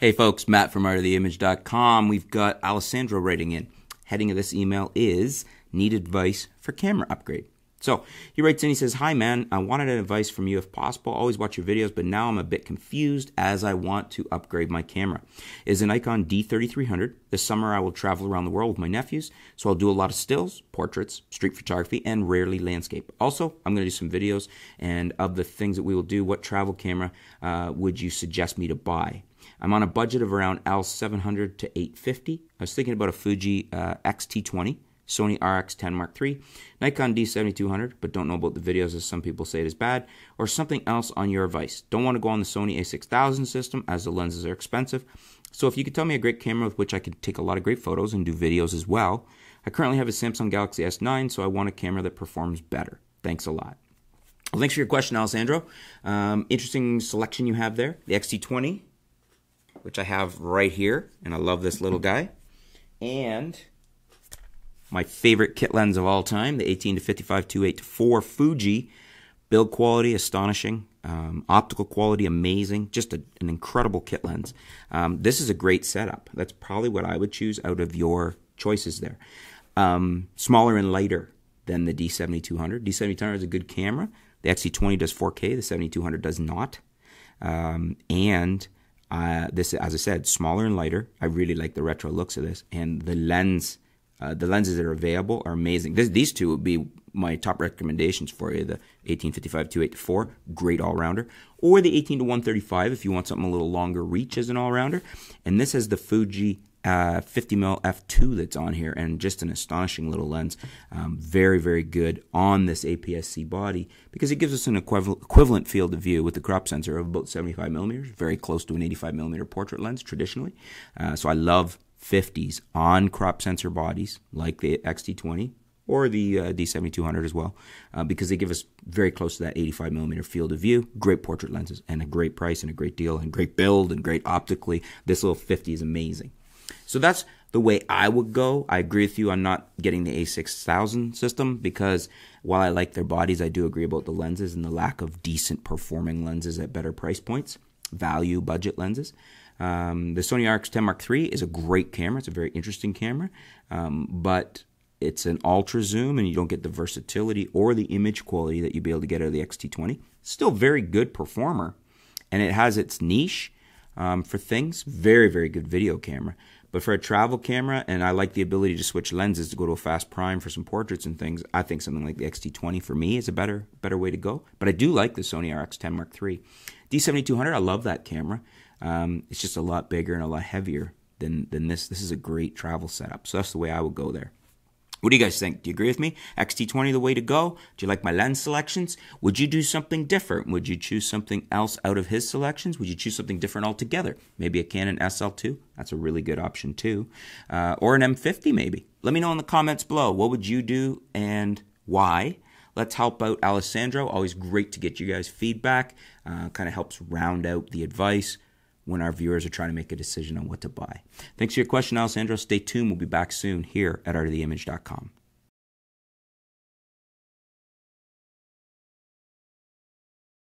Hey folks, Matt from artoftheimage.com. We've got Alessandro writing in. Heading of this email is Need advice for camera upgrade. So he writes in, he says, Hi man, I wanted advice from you if possible. Always watch your videos, but now I'm a bit confused as I want to upgrade my camera. Is a Nikon D3300. This summer I will travel around the world with my nephews, so I'll do a lot of stills, portraits, street photography, and rarely landscape. Also, I'm going to do some videos, and of the things that we will do, what travel camera uh, would you suggest me to buy? I'm on a budget of around L700 to 850. I was thinking about a Fuji uh, X-T20, Sony RX10 Mark III, Nikon D7200, but don't know about the videos as some people say it is bad, or something else on your advice. Don't want to go on the Sony a6000 system as the lenses are expensive. So if you could tell me a great camera with which I could take a lot of great photos and do videos as well. I currently have a Samsung Galaxy S9, so I want a camera that performs better. Thanks a lot. Well, thanks for your question, Alessandro. Um, interesting selection you have there. The XT20 which I have right here, and I love this little guy. And my favorite kit lens of all time, the 18 to 55 2.8 to 4 Fuji. Build quality astonishing, um, optical quality amazing, just a, an incredible kit lens. Um, this is a great setup. That's probably what I would choose out of your choices there. Um, smaller and lighter than the D7200. D7200 is a good camera. The XT20 does 4K. The 7200 does not. Um, and uh, this, as I said, smaller and lighter. I really like the retro looks of this, and the lens, uh, the lenses that are available are amazing. This, these two would be my top recommendations for you: the 1855 284, great all rounder, or the 18 to 135 if you want something a little longer reach as an all rounder. And this has the Fuji uh, 50 mm f2 that's on here, and just an astonishing little lens. Um, very, very good on this APS-C body because it gives us an equivalent, field of view with the crop sensor of about 75 millimeters, very close to an 85 millimeter portrait lens traditionally. Uh, so I love 50s on crop sensor bodies like the XT20 or the uh, D7200 as well, uh, because they give us very close to that 85 millimeter field of view. Great portrait lenses and a great price and a great deal and great build and great optically. This little 50 is amazing. So that's the way I would go. I agree with you on not getting the A6000 system because while I like their bodies, I do agree about the lenses and the lack of decent performing lenses at better price points, value budget lenses. Um, the Sony RX10 Mark III is a great camera. It's a very interesting camera, um, but it's an ultra zoom and you don't get the versatility or the image quality that you'd be able to get out of the XT20. Still very good performer, and it has its niche um, for things. Very, very good video camera. But for a travel camera, and I like the ability to switch lenses to go to a fast prime for some portraits and things, I think something like the XT20 for me is a better better way to go. But I do like the Sony RX10 Mark III. D7200, I love that camera. Um, it's just a lot bigger and a lot heavier than than this. This is a great travel setup. So that's the way I would go there. What do you guys think? Do you agree with me? XT20 the way to go? Do you like my lens selections? Would you do something different? Would you choose something else out of his selections? Would you choose something different altogether? Maybe a Canon SL2? That's a really good option too. Uh, or an M50 maybe. Let me know in the comments below. What would you do and why? Let's help out Alessandro. Always great to get you guys feedback. Uh, kind of helps round out the advice when our viewers are trying to make a decision on what to buy. Thanks for your question, Alessandro. Stay tuned. We'll be back soon here at artoftheimage.com.